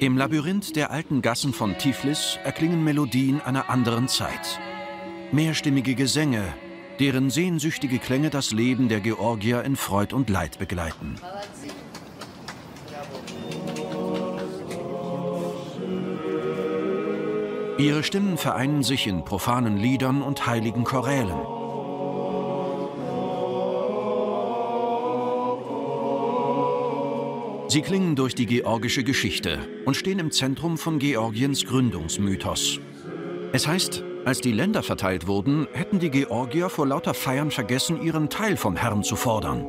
Im Labyrinth der alten Gassen von Tiflis erklingen Melodien einer anderen Zeit. Mehrstimmige Gesänge, deren sehnsüchtige Klänge das Leben der Georgier in Freud und Leid begleiten. Ihre Stimmen vereinen sich in profanen Liedern und heiligen Chorälen. Sie klingen durch die georgische Geschichte und stehen im Zentrum von Georgiens Gründungsmythos. Es heißt, als die Länder verteilt wurden, hätten die Georgier vor lauter Feiern vergessen, ihren Teil vom Herrn zu fordern.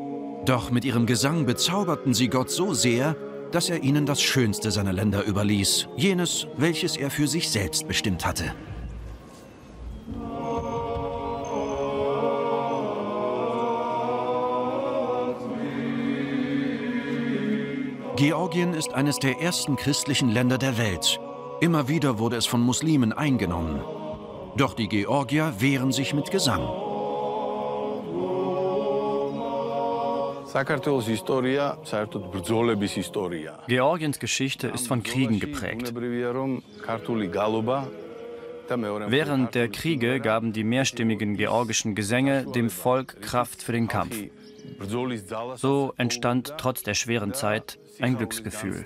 Doch mit ihrem Gesang bezauberten sie Gott so sehr, dass er ihnen das schönste seiner Länder überließ, jenes, welches er für sich selbst bestimmt hatte. Georgien ist eines der ersten christlichen Länder der Welt. Immer wieder wurde es von Muslimen eingenommen. Doch die Georgier wehren sich mit Gesang. Georgiens Geschichte ist von Kriegen geprägt. Während der Kriege gaben die mehrstimmigen georgischen Gesänge dem Volk Kraft für den Kampf. So entstand trotz der schweren Zeit ein Glücksgefühl.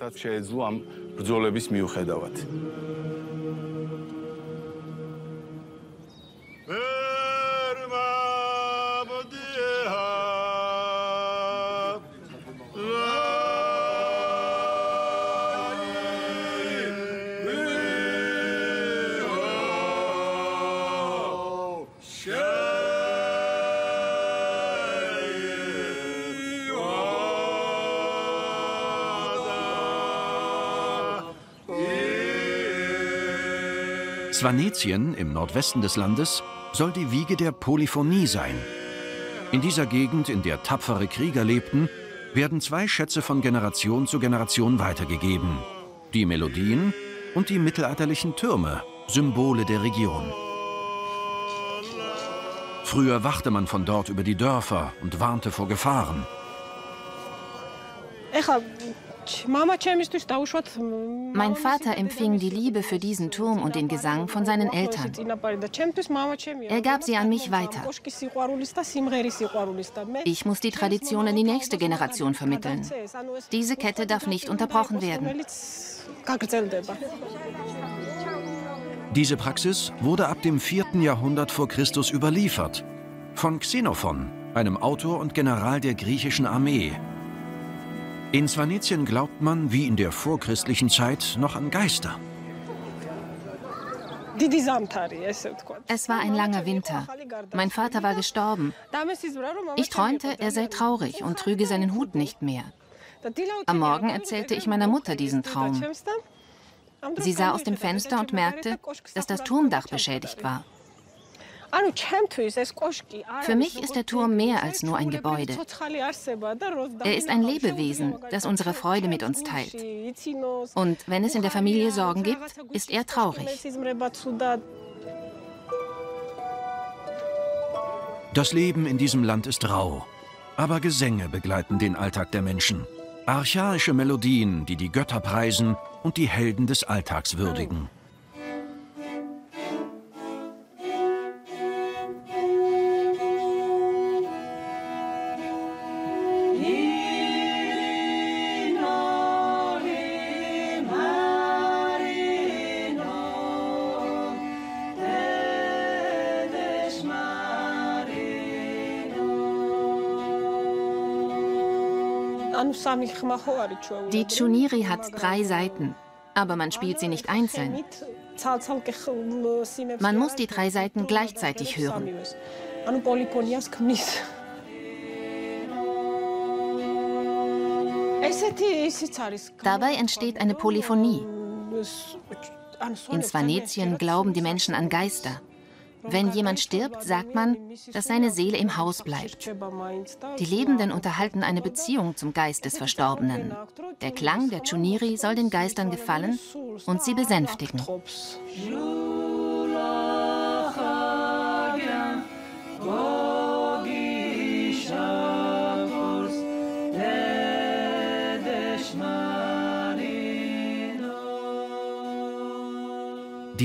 Svanetien im Nordwesten des Landes soll die Wiege der Polyphonie sein. In dieser Gegend, in der tapfere Krieger lebten, werden zwei Schätze von Generation zu Generation weitergegeben. Die Melodien und die mittelalterlichen Türme, Symbole der Region. Früher wachte man von dort über die Dörfer und warnte vor Gefahren. Mein Vater empfing die Liebe für diesen Turm und den Gesang von seinen Eltern. Er gab sie an mich weiter. Ich muss die Tradition an die nächste Generation vermitteln. Diese Kette darf nicht unterbrochen werden. Diese Praxis wurde ab dem 4. Jahrhundert vor Christus überliefert. Von Xenophon, einem Autor und General der griechischen Armee, in Svanetien glaubt man, wie in der vorchristlichen Zeit, noch an Geister. Es war ein langer Winter. Mein Vater war gestorben. Ich träumte, er sei traurig und trüge seinen Hut nicht mehr. Am Morgen erzählte ich meiner Mutter diesen Traum. Sie sah aus dem Fenster und merkte, dass das Turmdach beschädigt war. Für mich ist der Turm mehr als nur ein Gebäude. Er ist ein Lebewesen, das unsere Freude mit uns teilt. Und wenn es in der Familie Sorgen gibt, ist er traurig. Das Leben in diesem Land ist rau, aber Gesänge begleiten den Alltag der Menschen. Archaische Melodien, die die Götter preisen und die Helden des Alltags würdigen. Die Chuniri hat drei Seiten, aber man spielt sie nicht einzeln. Man muss die drei Seiten gleichzeitig hören. Dabei entsteht eine Polyphonie. In Svanetien glauben die Menschen an Geister. Wenn jemand stirbt, sagt man, dass seine Seele im Haus bleibt. Die Lebenden unterhalten eine Beziehung zum Geist des Verstorbenen. Der Klang der Chuniri soll den Geistern gefallen und sie besänftigen.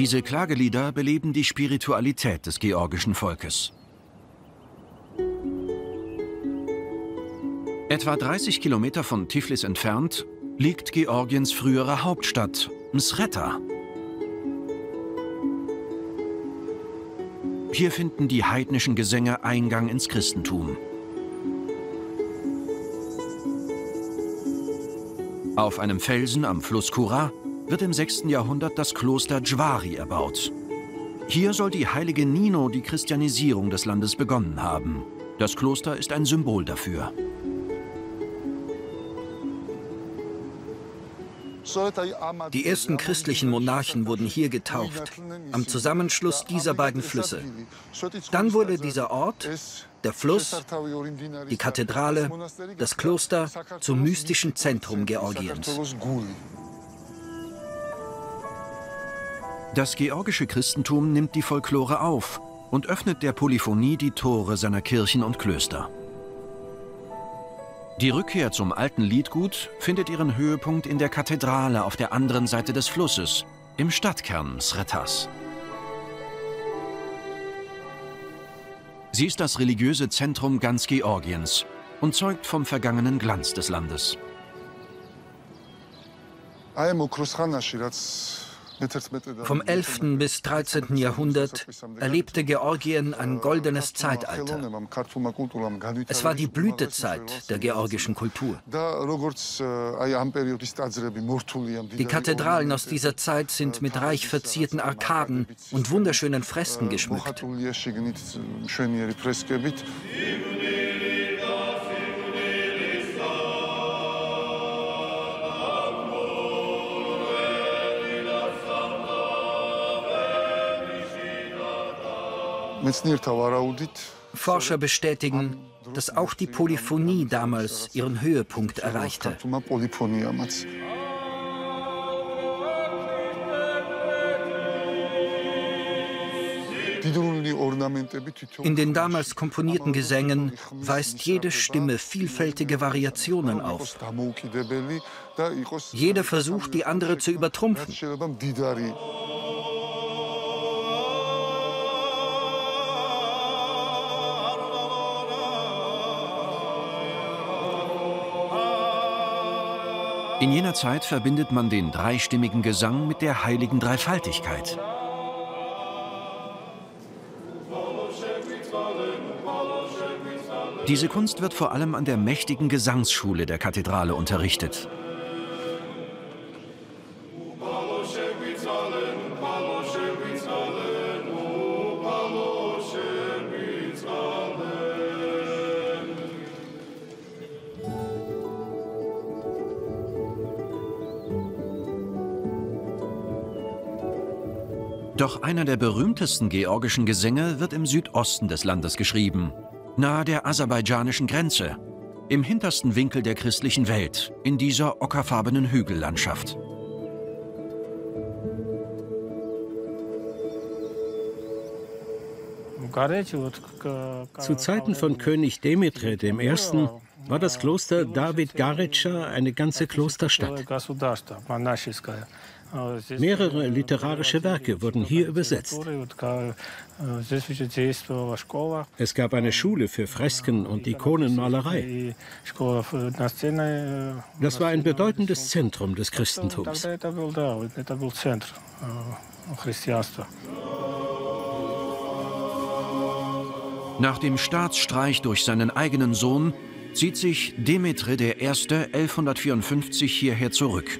Diese Klagelieder beleben die Spiritualität des georgischen Volkes. Etwa 30 Kilometer von Tiflis entfernt liegt Georgiens frühere Hauptstadt, Msreta. Hier finden die heidnischen Gesänge Eingang ins Christentum. Auf einem Felsen am Fluss Kura wird im 6. Jahrhundert das Kloster Djwari erbaut. Hier soll die heilige Nino die Christianisierung des Landes begonnen haben. Das Kloster ist ein Symbol dafür. Die ersten christlichen Monarchen wurden hier getauft, am Zusammenschluss dieser beiden Flüsse. Dann wurde dieser Ort, der Fluss, die Kathedrale, das Kloster zum mystischen Zentrum Georgiens. Das georgische Christentum nimmt die Folklore auf und öffnet der Polyphonie die Tore seiner Kirchen und Klöster. Die Rückkehr zum alten Liedgut findet ihren Höhepunkt in der Kathedrale auf der anderen Seite des Flusses, im Stadtkern Sretas. Sie ist das religiöse Zentrum ganz Georgiens und zeugt vom vergangenen Glanz des Landes. Vom 11. bis 13. Jahrhundert erlebte Georgien ein goldenes Zeitalter. Es war die Blütezeit der georgischen Kultur. Die Kathedralen aus dieser Zeit sind mit reich verzierten Arkaden und wunderschönen Fresken geschmückt. Forscher bestätigen, dass auch die Polyphonie damals ihren Höhepunkt erreichte. In den damals komponierten Gesängen weist jede Stimme vielfältige Variationen auf. Jeder versucht, die andere zu übertrumpfen. In jener Zeit verbindet man den dreistimmigen Gesang mit der heiligen Dreifaltigkeit. Diese Kunst wird vor allem an der mächtigen Gesangsschule der Kathedrale unterrichtet. Doch einer der berühmtesten georgischen Gesänge wird im Südosten des Landes geschrieben, nahe der aserbaidschanischen Grenze, im hintersten Winkel der christlichen Welt, in dieser ockerfarbenen Hügellandschaft. Zu Zeiten von König Demetre I. war das Kloster David Garetscha eine ganze Klosterstadt. Mehrere literarische Werke wurden hier übersetzt. Es gab eine Schule für Fresken und Ikonenmalerei. Das war ein bedeutendes Zentrum des Christentums. Nach dem Staatsstreich durch seinen eigenen Sohn zieht sich Demetre I. 1154 hierher zurück.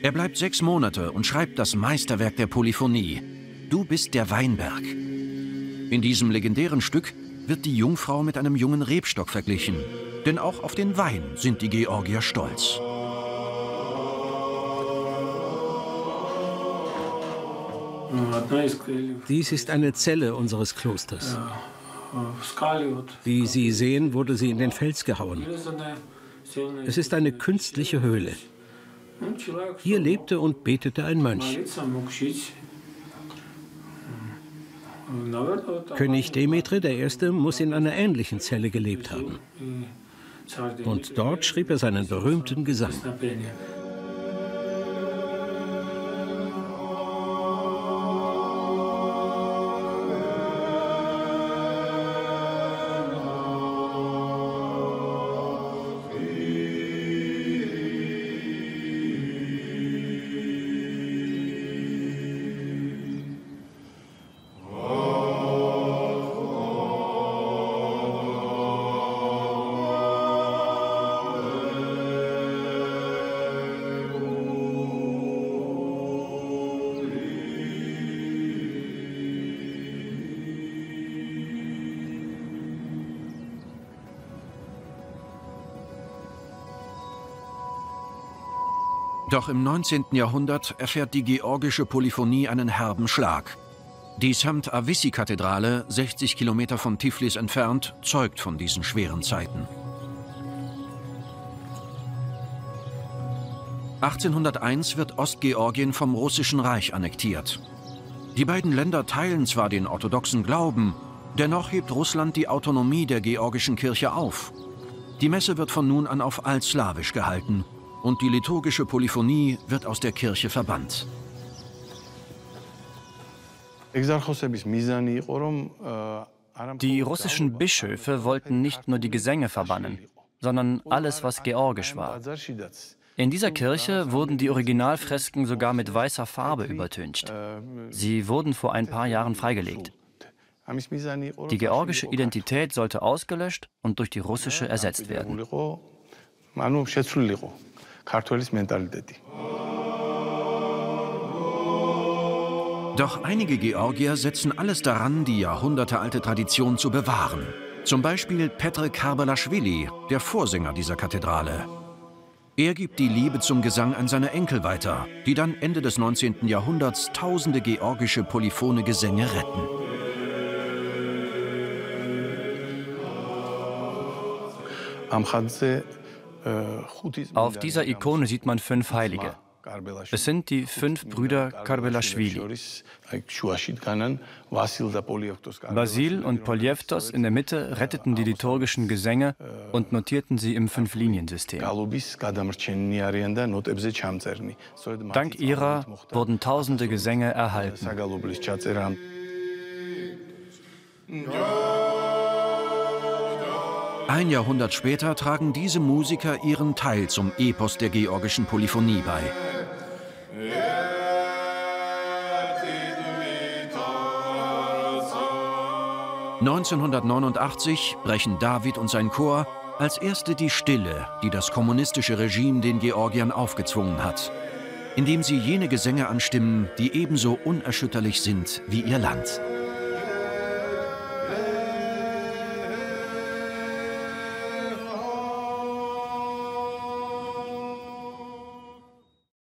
Er bleibt sechs Monate und schreibt das Meisterwerk der Polyphonie. Du bist der Weinberg. In diesem legendären Stück wird die Jungfrau mit einem jungen Rebstock verglichen. Denn auch auf den Wein sind die Georgier stolz. Dies ist eine Zelle unseres Klosters. Wie Sie sehen, wurde sie in den Fels gehauen. Es ist eine künstliche Höhle. Hier lebte und betete ein Mönch. König Demetre I. muss in einer ähnlichen Zelle gelebt haben. Und dort schrieb er seinen berühmten Gesang. Doch im 19. Jahrhundert erfährt die georgische Polyphonie einen herben Schlag. Die Samt Avissi-Kathedrale, 60 Kilometer von Tiflis entfernt, zeugt von diesen schweren Zeiten. 1801 wird Ostgeorgien vom Russischen Reich annektiert. Die beiden Länder teilen zwar den orthodoxen Glauben, dennoch hebt Russland die Autonomie der georgischen Kirche auf. Die Messe wird von nun an auf Altslawisch gehalten und die liturgische Polyphonie wird aus der Kirche verbannt. Die russischen Bischöfe wollten nicht nur die Gesänge verbannen, sondern alles, was georgisch war. In dieser Kirche wurden die Originalfresken sogar mit weißer Farbe übertüncht. Sie wurden vor ein paar Jahren freigelegt. Die georgische Identität sollte ausgelöscht und durch die russische ersetzt werden. Doch einige Georgier setzen alles daran, die jahrhundertealte Tradition zu bewahren. Zum Beispiel Petre Karbalaschwili, der Vorsänger dieser Kathedrale. Er gibt die Liebe zum Gesang an seine Enkel weiter, die dann Ende des 19. Jahrhunderts tausende georgische polyphone Gesänge retten. Auf dieser Ikone sieht man fünf Heilige. Es sind die fünf Brüder Karbelaschwili. Basil und Poljeftos in der Mitte retteten die liturgischen Gesänge und notierten sie im Fünf-Linien-System. Dank ihrer wurden tausende Gesänge erhalten. Ein Jahrhundert später tragen diese Musiker ihren Teil zum Epos der georgischen Polyphonie bei. 1989 brechen David und sein Chor als erste die Stille, die das kommunistische Regime den Georgiern aufgezwungen hat, indem sie jene Gesänge anstimmen, die ebenso unerschütterlich sind wie ihr Land.